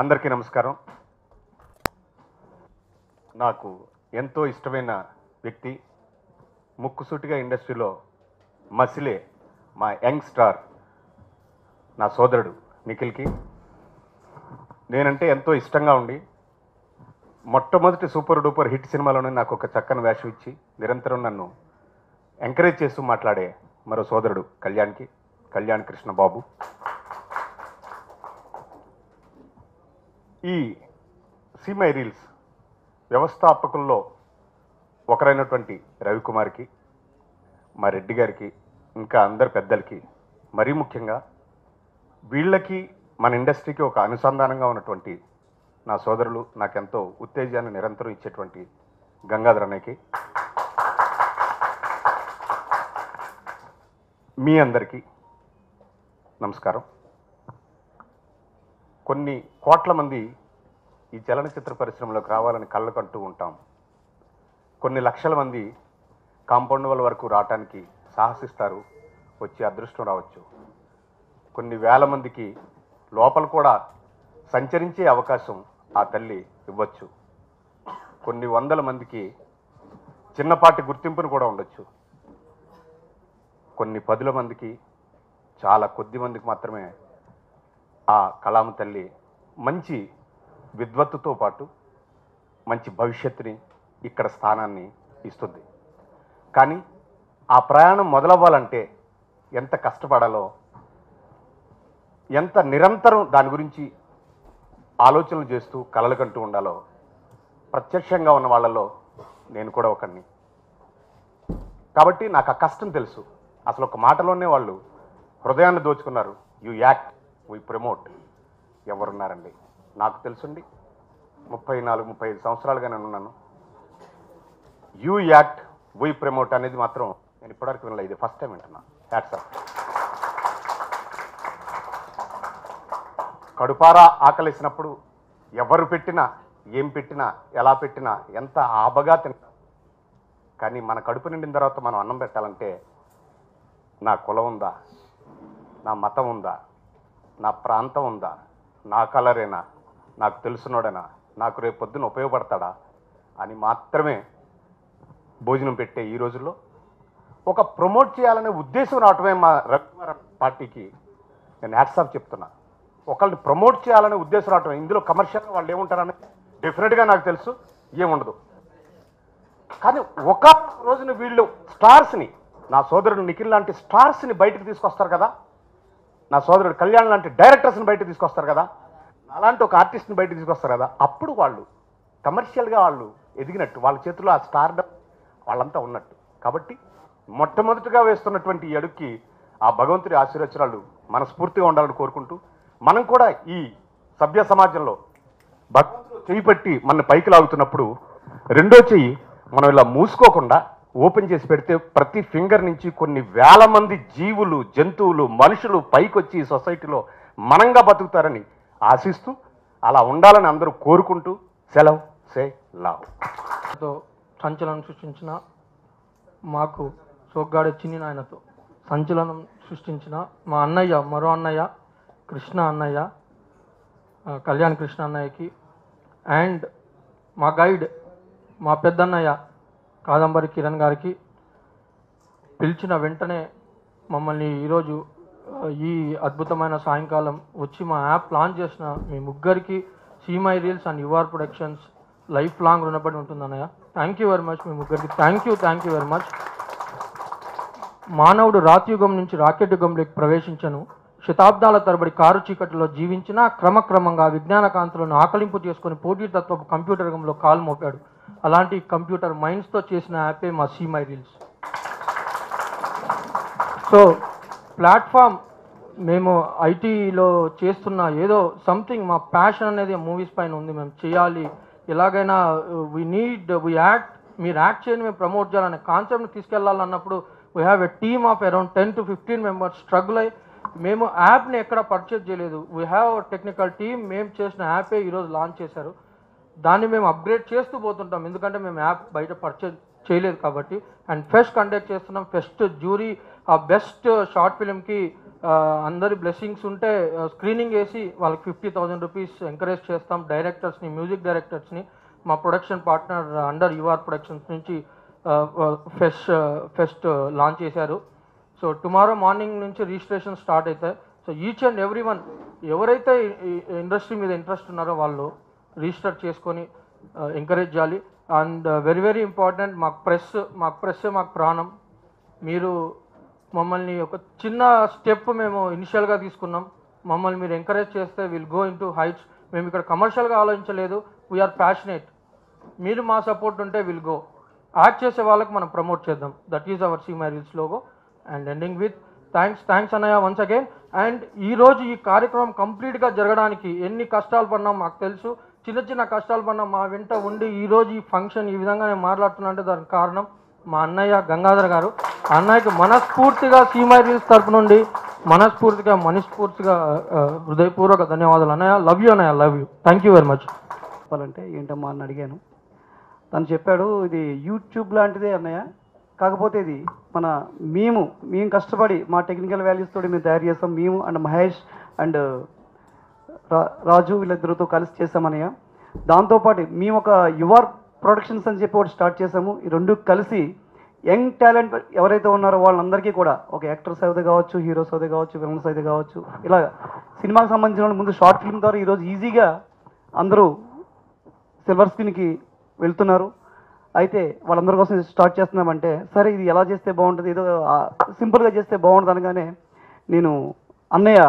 అందరికీ నమస్కారం. నాకు ఎంతో ఇష్టమైన వ్యక్తి ముక్కుసూటిగా ఇండస్ట్రీలో మసిలే మా యంగ్ స్టార్ నా సోదరుడు నిఖిల్కి. నేనంటే ఎంతో ఇష్టంగా ఉండి మొట్టమొదటి సూపర్ డూపర్ హిట్ సినిమాలోనే నాకు ఒక చక్కని వేషం ఇచ్చి నిరంతరం నన్ను ఎంకరేజ్ చేస్తూ మాట్లాడే మరో సోదరుడు కళ్యాణ్కి కళ్యాణ్ కృష్ణ బాబు ఈ సిమై రీల్స్ వ్యవస్థాపకుల్లో ఒకరైనటువంటి రవికుమార్కి మా రెడ్డి గారికి ఇంకా అందరి పెద్దలకి మరీ ముఖ్యంగా వీళ్ళకి మన ఇండస్ట్రీకి ఒక అనుసంధానంగా ఉన్నటువంటి నా సోదరులు నాకెంతో ఉత్తేజాన్ని నిరంతరం ఇచ్చేటువంటి గంగాధర్ అన్నయ్యకి మీ అందరికీ నమస్కారం. కొన్ని కోట్ల మంది ఈ చలనచిత్ర పరిశ్రమలోకి రావాలని కళ్ళకంటూ ఉంటాం. కొన్ని లక్షల మంది కాంపౌండ్ వాళ్ళ వరకు రావటానికి సాహసిస్తారు వచ్చే అదృష్టం రావచ్చు. కొన్ని వేల మందికి లోపల కూడా సంచరించే అవకాశం ఆ తల్లి ఇవ్వచ్చు. కొన్ని వందల మందికి చిన్నపాటి గుర్తింపును కూడా ఉండొచ్చు. కొన్ని పదుల మందికి చాలా కొద్ది మందికి మాత్రమే ఆ కలామ తల్లి మంచి విద్వత్తుతో పాటు మంచి భవిష్యత్తుని ఇక్కడ స్థానాన్ని ఇస్తుంది. కానీ ఆ ప్రయాణం మొదలవ్వాలంటే ఎంత కష్టపడాలో ఎంత నిరంతరం దాని గురించి ఆలోచనలు చేస్తూ కలలు కంటూ ఉండాలో ప్రత్యక్షంగా ఉన్న వాళ్ళలో నేను కూడా ఒకడిని కాబట్టి నాకు ఆ కష్టం తెలుసు. అసలు ఒక మాటలోనే వాళ్ళు హృదయాన్ని దోచుకున్నారు. యు యాక్ట్ వి ప్రమోట్ ఎవరున్నారండి? నాకు తెలుసుండి. ముప్పై నాలుగు ముప్పై ఐదు సంవత్సరాలుగా నేను ఉన్నాను. యూ యాక్ట్ వి ప్రమోట్ అనేది మాత్రం నేను ఇప్పటివరకు వినలేదు. ఇది ఫస్ట్ టైం వింటున్నా. సార్ కడుపారా ఆకలిసినప్పుడు ఎవరు పెట్టినా ఏం పెట్టినా ఎలా పెట్టినా ఎంత ఆబగా తింటాం. కానీ మన కడుపు నిండిన తర్వాత మనం అన్నం పెట్టాలంటే నా కులం ఉందా? నా మతం ఉందా? నా ప్రాంతం ఉందా? నా కలరేనా? నాకు తెలుసునోడేనా? నాకు రేపు పొద్దున ఉపయోగపడతాడా? అని మాత్రమే భోజనం పెట్టే ఈ రోజుల్లో ఒక ప్రమోట్ చేయాలనే ఉద్దేశం రావటమే మా రవికుమార్ పార్టీకి నేను హ్యాట్సాప్ చెప్తున్నా. ఒకళ్ళని ప్రమోట్ చేయాలనే ఉద్దేశం రావటమే. ఇందులో కమర్షియల్గా వాళ్ళు ఏముంటారని డెఫినెట్గా నాకు తెలుసు. ఏముండదు. కానీ ఒక రోజున వీళ్ళు స్టార్స్ని నా సోదరుడు నిఖిల్ లాంటి స్టార్స్ని బయటకు తీసుకొస్తారు కదా? నా సోదరుడు కళ్యాణ్ లాంటి డైరెక్టర్స్ని బయట తీసుకొస్తారు కదా. అలాంటి ఒక ఆర్టిస్ట్ని బయట తీసుకొస్తారు కదా. అప్పుడు వాళ్ళు కమర్షియల్గా వాళ్ళు ఎదిగినట్టు వాళ్ళ చేతిలో ఆ స్టార్ వాళ్ళంతా ఉన్నట్టు. కాబట్టి మొట్టమొదటిగా వేస్తున్నటువంటి ఈ అడుగుకి ఆ భగవంతుడి ఆశీర్వచనాలు మనస్ఫూర్తిగా ఉండాలని కోరుకుంటూ మనం కూడా ఈ సభ్య సమాజంలో భగవంతుడు చేయి పట్టి మన పైకి లాగుతున్నప్పుడు రెండో చెయ్యి మనం ఇలా మూసుకోకుండా ఓపెన్ చేసి పెడితే ప్రతి ఫింగర్ నుంచి కొన్ని వేల మంది జీవులు జంతువులు మనుషులు పైకి వచ్చి సొసైటీలో మనంగా బతుకుతారని ఆశిస్తూ అలా ఉండాలని అందరూ కోరుకుంటూ సెలవు సే లావ్. సంచలనం సృష్టించిన మాకు సోగ్గాడ చిన్ని నాయనతో సంచలనం సృష్టించిన మా అన్నయ్య మరో అన్నయ్య కృష్ణ అన్నయ్య కళ్యాణ్ కృష్ణ అన్నయ్యకి అండ్ మా గైడ్ మా పెద్దన్నయ్య కాదంబరి కిరణ్ గారికి పిలిచిన వెంటనే మమ్మల్ని ఈరోజు ఈ అద్భుతమైన సాయంకాలం వచ్చి మా యాప్ లాంచ్ చేసిన మీ ముగ్గురికి సీమై reels and your productions life long రుణపడి ఉంటుంది అన్నయ్య థ్యాంక్ యూ వెరీ మచ్ మీ ముగ్గురికి. Thank you thank you very much మానవుడు రాతియుగం నుంచి రాకెట్ యుగంలోకి ప్రవేశించను. శతాబ్దాల తరబడి కారు చీకటిలో జీవించిన క్రమక్రమంగా విజ్ఞాన కాంతులను ఆకలింపు చేసుకుని పోటీతత్వపు కంప్యూటర్ రంగంలో కాలు మోపాడు. అలాంటి కంప్యూటర్ మైండ్స్తో చేసిన యాపే మా సీమై రీల్స్. సో ప్లాట్ఫామ్ మేము ఐటీలో చేస్తున్న ఏదో సంథింగ్ మా ప్యాషన్ అనేది మూవీస్ పైన ఉంది. మేము చేయాలి ఎలాగైనా వీ నీడ్ వీ యాక్ట్ మీరు యాక్ట్ చేయని మేము ప్రమోట్ చేయాలనే కాన్సెప్ట్ని తీసుకెళ్ళాలన్నప్పుడు we have a team of around ten to fifteen members struggle అయ్యి మేము యాప్ని ఎక్కడ పర్చేజ్ చేయలేదు. వీ హ్యావ్ టెక్నికల్ టీమ్ మేము చేసిన యాపే ఈరోజు లాంచ్ చేశారు. దాన్ని మేము అప్గ్రేడ్ చేస్తూ పోతుంటాం. ఎందుకంటే మేము యాప్ బయట పర్చేజ్ చేయలేదు కాబట్టి. అండ్ ఫెస్ట్ కండక్ట్ చేస్తున్నాం. ఫెస్ట్ జ్యూరీ ఆ బెస్ట్ షార్ట్ ఫిలింకి అందరి బ్లెస్సింగ్స్ ఉంటే స్క్రీనింగ్ వేసి వాళ్ళకి ఫిఫ్టీ థౌజండ్ రూపీస్ ఎంకరేజ్ చేస్తాం. డైరెక్టర్స్ని మ్యూజిక్ డైరెక్టర్స్ని మా production partner under UR productions నుంచి ఫెస్ట్ ఫెస్ట్ లాంచ్ చేశారు. సో టుమారో మార్నింగ్ నుంచి రిజిస్ట్రేషన్ స్టార్ట్ అవుతాయి so each and every one ఎవరైతే ఇండస్ట్రీ మీద ఇంట్రెస్ట్ ఉన్నారో వాళ్ళు రిజిస్టర్ చేసుకొని uh, ఎంకరేజ్ చేయాలి. అండ్ వెరీ వెరీ ఇంపార్టెంట్ మాకు ప్రెస్ మాకు ప్రెస్సే మాకు ప్రాణం. మీరు మమ్మల్ని ఒక చిన్న స్టెప్ మేము ఇనిషియల్గా తీసుకున్నాం. మమ్మల్ని మీరు ఎంకరేజ్ చేస్తే will go into heights మేము ఇక్కడ కమర్షియల్గా ఆలోచించలేదు. వీఆర్ ప్యాషనేట్ మీరు మా సపోర్ట్ ఉంటే విల్ గో యాక్ట్ చేసే వాళ్ళకి మనం ప్రమోట్ చేద్దాం. That is our see my reels logo and ending with thanks thanks అన్నయ్య వన్స్ అగైన్ అండ్ ఈరోజు ఈ కార్యక్రమం కంప్లీట్గా జరగడానికి ఎన్ని కష్టాలు పడినాం మాకు తెలుసు. చిన్న చిన్న కష్టాలు పడినాం మా వెంట ఉండి ఈరోజు ఈ ఫంక్షన్ ఈ విధంగా నేను మాట్లాడుతున్నా అంటే దానికి కారణం మా అన్నయ్య గంగాధర్ గారు. అన్నయ్యకి మనస్ఫూర్తిగా సీమై రీల్స్ తరపు నుండి మనస్ఫూర్తిగా మనస్ఫూర్తిగా హృదయపూర్వక ధన్యవాదాలు. అన్నయ్య లవ్ యూ అన్నయ్య love you thank you very much చెప్పాలంటే ఏంటమ్మా అని అడిగాను. తను చెప్పాడు ఇది యూట్యూబ్ లాంటిదే అన్నయ్య. కాకపోతే ఇది మన మేము మేము కష్టపడి మా టెక్నికల్ వాల్యూస్ తోటి మేము తయారు చేస్తాం. మేము అండ్ మహేష్ అండ్ రా- రాజు వీళ్ళిద్దరితో కలిసి చేసామనయ్య దాంతోపాటు మేము ఒక యువర్ ప్రొడక్షన్స్ అని చెప్పి ఒకటి స్టార్ట్ చేసాము. ఈ రెండు కలిసి యంగ్ టాలెంట్ ఎవరైతే ఉన్నారో వాళ్ళందరికీ కూడా ఒక యాక్టర్స్ అయితే కావచ్చు హీరోస్ అయితే కావచ్చు విలన్స్ అయితే కావచ్చు. ఇలా సినిమాకి సంబంధించిన ముందు షార్ట్ ఫిల్మ్ ద్వారా ఈరోజు ఈజీగా అందరూ సిల్వర్ స్క్రీన్కి వెళ్తున్నారు. అయితే వాళ్ళందరి కోసం స్టార్ట్ చేస్తున్నామంటే సరే ఇది ఎలా చేస్తే బాగుంటుంది ఏదో సింపుల్గా చేస్తే బాగుంటుంది అనగానే నేను అన్నయ్య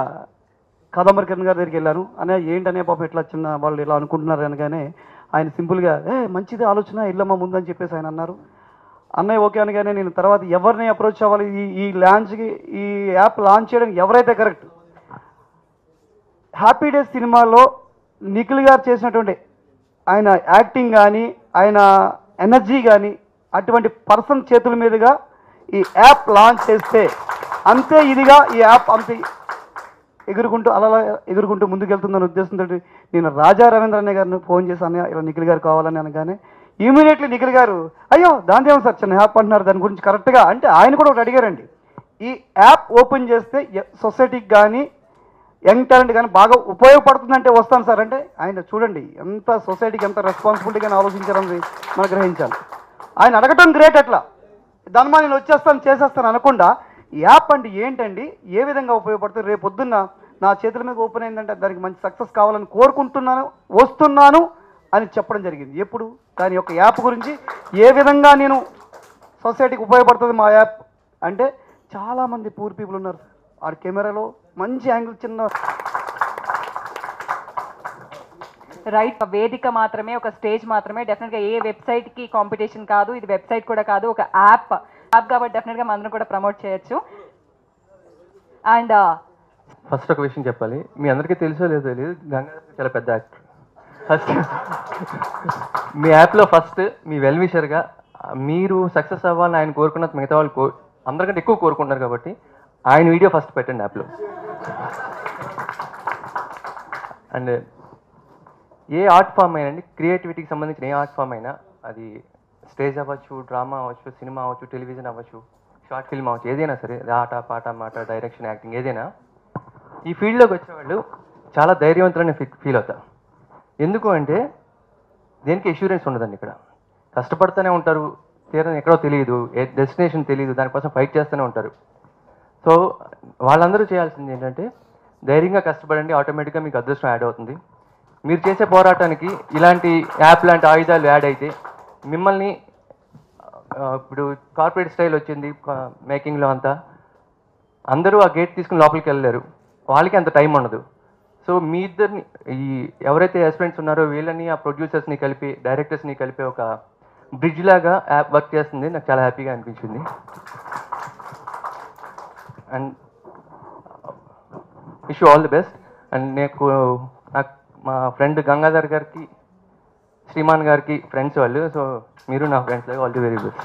కాదంబరి కిరణ్ గారి దగ్గరికి వెళ్ళాను. అన్నయ్య ఏంటనే పాపం ఇట్లా చిన్న వాళ్ళు ఇలా అనుకుంటున్నారు? అనగానే ఆయన సింపుల్గా ఏ మంచిది ఆలోచన ఇల్లమ్మ ముందు అని చెప్పేసి ఆయన అన్నారు. అన్నయ్య ఓకే అనగానే నేను తర్వాత ఎవరిని అప్రోచ్ అవ్వాలి? ఈ ఈ లాంచ్కి ఈ యాప్ లాంచ్ చేయడానికి ఎవరైతే కరెక్ట్? హ్యాపీ డేస్ సినిమాలో నిఖిల్ గారు చేసినటువంటి ఆయన యాక్టింగ్ కానీ ఆయన ఎనర్జీ కానీ అటువంటి పర్సన్ చేతుల మీదుగా ఈ యాప్ లాంచ్ చేస్తే అంతే ఇదిగా ఈ యాప్ అంతే ఎగురుకుంటూ అలా ఎగురుకుంటూ ముందుకెళ్తుందన్న ఉద్దేశంతో నేను రాజా రవీంద్ర అనే గారిని ఫోన్ చేశాను. ఇలా నిఖిల్ గారు కావాలని అనగానే ఇమీడియట్లీ నిఖిల్ గారు అయ్యో దాని సార్ చిన్న యాప్ అంటున్నారు? దాని గురించి కరెక్ట్గా అంటే ఆయన కూడా ఒకటి అడిగారండి. ఈ యాప్ ఓపెన్ చేస్తే సొసైటీకి కానీ యంగ్ టాలెంట్ కానీ బాగా ఉపయోగపడుతుందంటే వస్తాను సార్. అంటే ఆయన చూడండి ఎంత సొసైటీకి ఎంత రెస్పాన్సిబిలిటీగా ఆలోచించారని మనం గ్రహించాలి. ఆయన అడగటం గ్రేట్ అట్లా. దానిమా నేను వచ్చేస్తాను చేసేస్తాను అనకుండా యాప్ అంటే ఏంటండి ఏ విధంగా ఉపయోగపడుతుంది? రేపు పొద్దున్న నా చేతుల మీద ఓపెన్ అయిందంటే దానికి మంచి సక్సెస్ కావాలని కోరుకుంటున్నాను వస్తున్నాను అని చెప్పడం జరిగింది. ఎప్పుడు? దాని యొక్క యాప్ గురించి ఏ విధంగా నేను సొసైటీకి ఉపయోగపడుతుంది మా యాప్? అంటే చాలామంది పూర్ పీపుల్ ఉన్నారు. ఆ కెమెరాలో మంచి యాంగిల్ చిన్న రైట్ వేదిక మాత్రమే ఒక స్టేజ్ మాత్రమే. డెఫినెట్గా ఏ వెబ్సైట్కి కాంపిటీషన్ కాదు ఇది వెబ్సైట్ కూడా కాదు ఒక యాప్ యాప్ కాబట్టి డెఫినెట్గా మనందరం కూడా ప్రమోట్ చేయొచ్చు. అండ్ ఫస్ట్ uh, ఒక విషయం చెప్పాలి. మీ అందరికీ తెలుసో లేదో తెలియదు గంగాధర్ చాలా పెద్ద యాక్టర్ ఫస్ట్ మీ యాప్లో ఫస్ట్ మీ వెల్ విషర్గా మీరు సక్సెస్ అవ్వాలని ఆయన కోరుకున్నది మిగతా వాళ్ళు కో అందరికంటే ఎక్కువ కోరుకుంటున్నారు కాబట్టి ఆయన వీడియో ఫస్ట్ పెట్టండి యాప్లో అండ్ ఏ ఆర్ట్ ఫామ్ అయినా అండి క్రియేటివిటీకి సంబంధించిన ఏ ఆర్ట్ ఫామ్ అయినా అది స్టేజ్ అవ్వచ్చు డ్రామా అవ్వచ్చు సినిమా అవ్వచ్చు టెలివిజన్ అవ్వచ్చు షార్ట్ ఫిల్మ్ అవ్వచ్చు ఏదైనా సరే ఆట పాట మాట డైరెక్షన్ యాక్టింగ్ ఏదైనా ఈ ఫీల్డ్లోకి వచ్చేవాళ్ళు చాలా ధైర్యవంతులని ఫీల్ అవుతారు. ఎందుకు అంటే దేనికి ఎష్యూరెన్స్ ఉండదండి ఇక్కడ. కష్టపడుతూనే ఉంటారు తీరని ఎక్కడో తెలియదు ఏ డెస్టినేషన్ తెలియదు దానికోసం ఫైట్ చేస్తూనే ఉంటారు. సో వాళ్ళందరూ చేయాల్సింది ఏంటంటే ధైర్యంగా కష్టపడండి ఆటోమేటిక్గా మీకు అదృష్టం యాడ్ అవుతుంది. మీరు చేసే పోరాటానికి ఇలాంటి యాప్ లాంటి ఆయుధాలు యాడ్ అయితే మిమ్మల్ని ఇప్పుడు కార్పొరేట్ స్టైల్ వచ్చింది మేకింగ్లో అంతా అందరూ ఆ గేట్ తీసుకుని లోపలికి వెళ్ళలేరు. వాళ్ళకి అంత టైం ఉండదు. సో మీ ఇద్దరిని ఈ ఎవరైతే ఎస్పెంట్స్ ఉన్నారో వీళ్ళని ఆ ప్రొడ్యూసర్స్ని కలిపి డైరెక్టర్స్ని కలిపి ఒక బ్రిడ్జ్ లాగా యాప్ వర్క్ చేస్తుంది. నాకు చాలా హ్యాపీగా అనిపించింది. And wish all the best and నాకు నాకు మా ఫ్రెండ్ గంగాధర్ గారికి శ్రీమాన్ గారికి ఫ్రెండ్స్ వాళ్ళు సో మీరు నా friends all the very best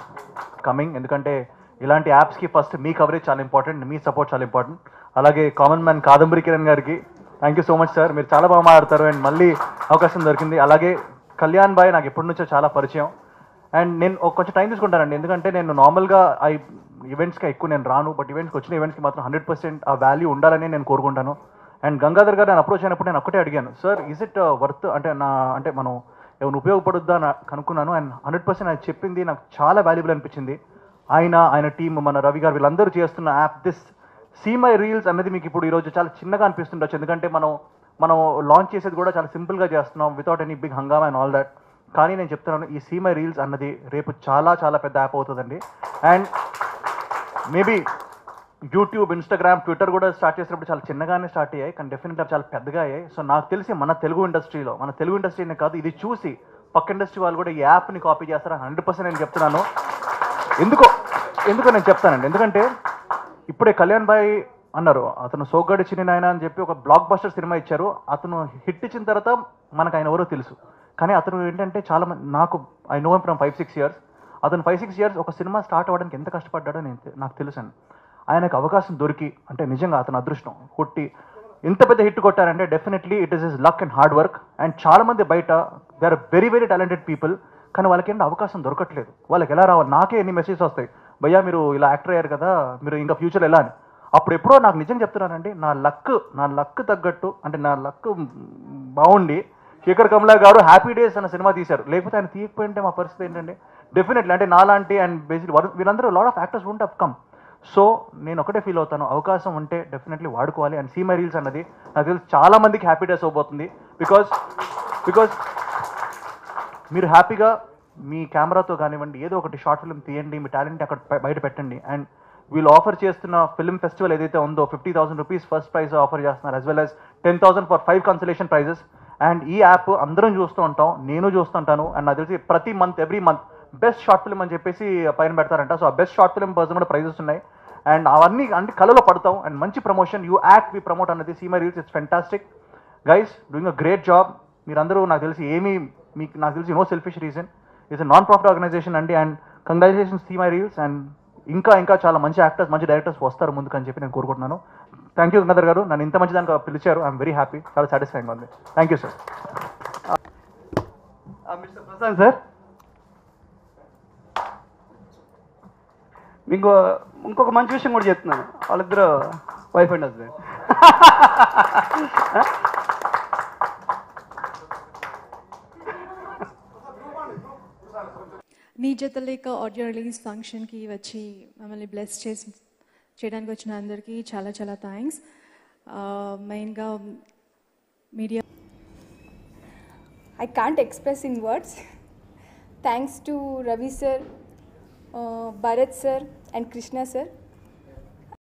coming ఎందుకంటే ఇలాంటి యాప్స్కి ఫస్ట్ మీ కవరేజ్ చాలా ఇంపార్టెంట్ మీ సపోర్ట్ చాలా ఇంపార్టెంట్ అలాగే కామన్ మ్యాన్ కాదంబరి కిరణ్ గారికి thank you so much sir మీరు చాలా బాగా మాట్లాడతారు అండ్ మళ్ళీ అవకాశం దొరికింది అలాగే కళ్యాణ్ బాయ్ నాకు ఎప్పటి నుంచో చాలా పరిచయం అండ్ నేను కొంచెం టైం తీసుకుంటానండి ఎందుకంటే నేను నార్మల్గా ఐ ఈవెంట్స్కి ఎక్కువ నేను రాను బట్ ఈవెంట్స్కి వచ్చిన ఈవెంట్స్కి మాత్రం హండ్రెడ్ పర్సెంట్ ఆ వాల్యూ ఉండాలని నేను కోరుకుంటాను. అండ్ గంగాధర్ గారు నేను అప్రోచ్ అయినప్పుడు నేను ఒక్కటే అడిగాను సార్ ఇస్ ఇట్ వర్త్ అంటే నా అంటే మనం ఏమైనా ఉపయోగపడుద్దా అని కనుక్కున్నాను అండ్ హండ్రెడ్ పర్సెంట్ ఆయన చెప్పింది నాకు చాలా వాల్యుబుల్ అనిపించింది. ఆయన ఆయన టీం మన రవి గారు వీళ్ళందరూ చేస్తున్న app this see my reels అనేది మీకు ఇప్పుడు ఈరోజు చాలా చిన్నగా అనిపిస్తుండొచ్చు. ఎందుకంటే మనం మనం లాంచ్ చేసేది కూడా చాలా సింపుల్గా చేస్తున్నాం వితౌట్ ఎనీ బిగ్ హంగామా అండ్ ఆల్ దట్ కానీ నేను చెప్తున్నాను ఈ సీ మై రీల్స్ అన్నది రేపు చాలా చాలా పెద్ద యాప్ అవుతుందండి. And maybe YouTube Instagram Twitter కూడా స్టార్ట్ చేసినప్పుడు చాలా చిన్నగానే స్టార్ట్ అయ్యాయి కానీ డెఫినెట్గా చాలా పెద్దగా అయ్యాయి. సో నాకు తెలిసి మన తెలుగు ఇండస్ట్రీలో మన తెలుగు ఇండస్ట్రీనే కాదు ఇది చూసి పక్క ఇండస్ట్రీ వాళ్ళు కూడా ఈ యాప్ని కాపీ చేస్తారని హండ్రెడ్ పర్సెంట్ నేను చెప్తున్నాను. ఎందుకో ఎందుకో నేను చెప్తానండి. ఎందుకంటే ఇప్పుడే కళ్యాణ్ బాయ్ అన్నారు అతను సోగ్గాడి చిన్న నాయన అని చెప్పి ఒక బ్లాక్ బస్టర్ సినిమా ఇచ్చారు. అతను హిట్ ఇచ్చిన తర్వాత మనకు ఆయన ఎవరో తెలుసు. కానీ అతను ఏంటంటే చాలా నాకు I know from five six years అతను ఫైవ్ సిక్స్ ఇయర్స్ ఒక సినిమా స్టార్ట్ అవ్వడానికి ఎంత కష్టపడ్డాడో నేను నాకు తెలుసండి. ఆయనకు అవకాశం దొరికి అంటే నిజంగా అతను అదృష్టం కొట్టి ఇంత పెద్ద hit కొట్టారంటే definitely it is is luck and hard work and చాలా మంది బయట they are very very talented people కానీ వాళ్ళకి ఏంటంటే అవకాశం దొరకట్లేదు. వాళ్ళకి ఎలా రావాలి? నాకే ఎన్ని మెసేజ్ వస్తాయి? భయ్యా మీరు ఇలా యాక్టర్ అయ్యారు కదా మీరు ఇంకా ఫ్యూచర్ ఎలా అని? అప్పుడు ఎప్పుడో నాకు నిజం చెప్తున్నానండి నా లక్ నా లక్ తగ్గట్టు అంటే నా లక్ బాగుండి శేఖర్ కమలా గారు హ్యాపీ డేస్ అన్న సినిమా తీశారు. లేకపోతే ఆయన తీయకపోయింటే మా పరిస్థితి ఏంటంటే డెఫినెట్లీ అంటే నాలాంటి అండ్ బేసిక్ వీళ్ళందరూ లాట్ ఆఫ్ యాక్టర్స్ ఉంటే కమ్ సో నేను ఒకటే ఫీల్ అవుతాను అవకాశం ఉంటే డెఫినెట్లీ వాడుకోవాలి అండ్ సీమై రీల్స్ అన్నది నాకు తెలిసి చాలా మందికి హ్యాపీ అవబోతుంది బికాస్ బికాస్ మీరు హ్యాపీగా మీ కెమెరాతో కానివ్వండి ఏదో ఒకటి షార్ట్ ఫిల్మ్ తీయండి మీ టాలెంట్ అక్కడ బయట పెట్టండి. అండ్ వీళ్ళు ఆఫర్ చేస్తున్న ఫిల్మ్ ఫెస్టివల్ ఏదైతే ఉందో fifty thousand rupees first prize offer చేస్తున్నారు as well as ten thousand for five consolation prizes and ఈ యాప్ అందరం చూస్తూ ఉంటాం నేను చూస్తుంటాను అండ్ నాకు తెలిసి ప్రతి month every month best short film అని చెప్పేసి పైన పెడతారంట. సో ఆ బెస్ట్ షార్ట్ ఫిల్మ్ పర్సన్ కూడా ప్రైజెస్ ఉన్నాయి. అండ్ అవన్నీ అంటే కళలో పడతాం అండ్ మంచి promotion you act we promote అన్నది see my reels it's fantastic guys doing a great job మీరందరూ నాకు తెలిసి ఏమీ మీకు నాకు తెలిసి no selfish reason it's non profit organization అండి. And congratulations see my reels and ఇంకా ఇంకా చాలా మంచి యాక్టర్స్ మంచి డైరెక్టర్స్ వస్తారు ముందుకు అని చెప్పి నేను కోరుకుంటున్నాను. థ్యాంక్ యూ గంగాధర్ గారు. నన్ను ఇంత మంచి దానికి పిలిచారు. ఐఎమ్ వెరీ హ్యాపీ చాలా సాటిస్ఫైంగ్ ఉంది. Thank you sir mister Prashant sir మీకు ఇంకొక మంచి విషయం కూడా చెప్తున్నాను. వాళ్ళిద్దరు వైఫ్ అండ్ హస్బెండ్ నీ జత లేక ఆడియో రిలీజ్ ఫంక్షన్కి వచ్చి మమ్మల్ని బ్లెస్ చేసి చేయడానికి వచ్చిన అందరికీ చాలా చాలా థ్యాంక్స్ మెయిన్గా media can't express in words. Thanks to Ravi sir, uh, Bharat sir, and Krishna sir